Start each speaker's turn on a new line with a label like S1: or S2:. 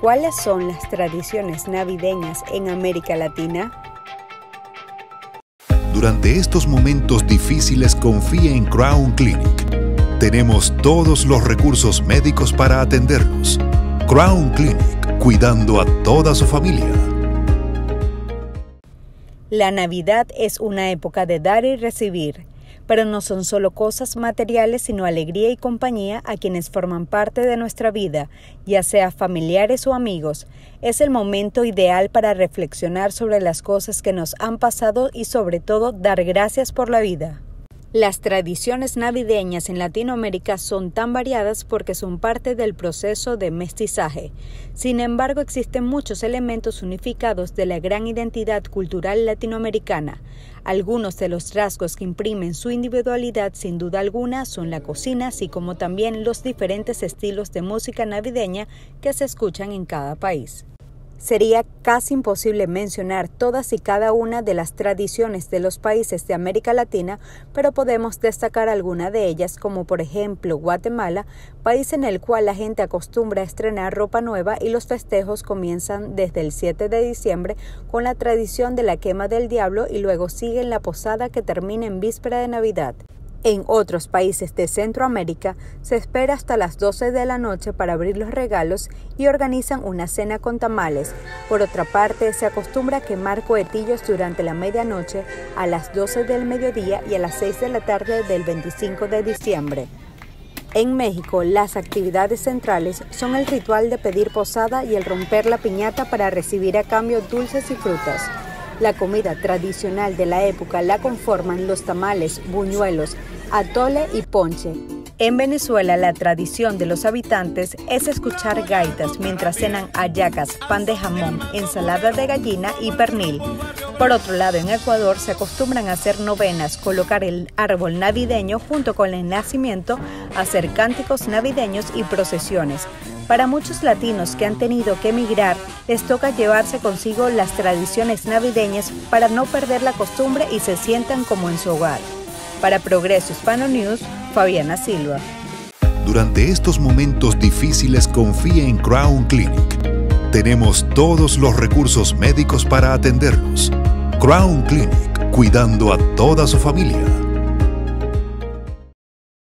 S1: ¿Cuáles son las tradiciones navideñas en América Latina?
S2: Durante estos momentos difíciles confía en Crown Clinic. Tenemos todos los recursos médicos para atenderlos. Crown Clinic, cuidando a toda su familia.
S1: La Navidad es una época de dar y recibir pero no son solo cosas materiales, sino alegría y compañía a quienes forman parte de nuestra vida, ya sea familiares o amigos. Es el momento ideal para reflexionar sobre las cosas que nos han pasado y sobre todo dar gracias por la vida. Las tradiciones navideñas en Latinoamérica son tan variadas porque son parte del proceso de mestizaje. Sin embargo, existen muchos elementos unificados de la gran identidad cultural latinoamericana. Algunos de los rasgos que imprimen su individualidad sin duda alguna son la cocina, así como también los diferentes estilos de música navideña que se escuchan en cada país. Sería casi imposible mencionar todas y cada una de las tradiciones de los países de América Latina, pero podemos destacar alguna de ellas, como por ejemplo Guatemala, país en el cual la gente acostumbra a estrenar ropa nueva y los festejos comienzan desde el 7 de diciembre con la tradición de la quema del diablo y luego siguen la posada que termina en víspera de Navidad. En otros países de Centroamérica se espera hasta las 12 de la noche para abrir los regalos y organizan una cena con tamales. Por otra parte, se acostumbra quemar cohetillos durante la medianoche a las 12 del mediodía y a las 6 de la tarde del 25 de diciembre. En México, las actividades centrales son el ritual de pedir posada y el romper la piñata para recibir a cambio dulces y frutas. La comida tradicional de la época la conforman los tamales, buñuelos, atole y ponche. En Venezuela la tradición de los habitantes es escuchar gaitas mientras cenan ayacas, pan de jamón, ensalada de gallina y pernil. Por otro lado, en Ecuador se acostumbran a hacer novenas, colocar el árbol navideño junto con el nacimiento, hacer cánticos navideños y procesiones. Para muchos latinos que han tenido que emigrar, les toca llevarse consigo las tradiciones navideñas para no perder la costumbre y se sientan como en su hogar. Para Progreso Hispano News, Fabiana Silva.
S2: Durante estos momentos difíciles confía en Crown Clinic. Tenemos todos los recursos médicos para atenderlos. Crown Clinic, cuidando a toda su familia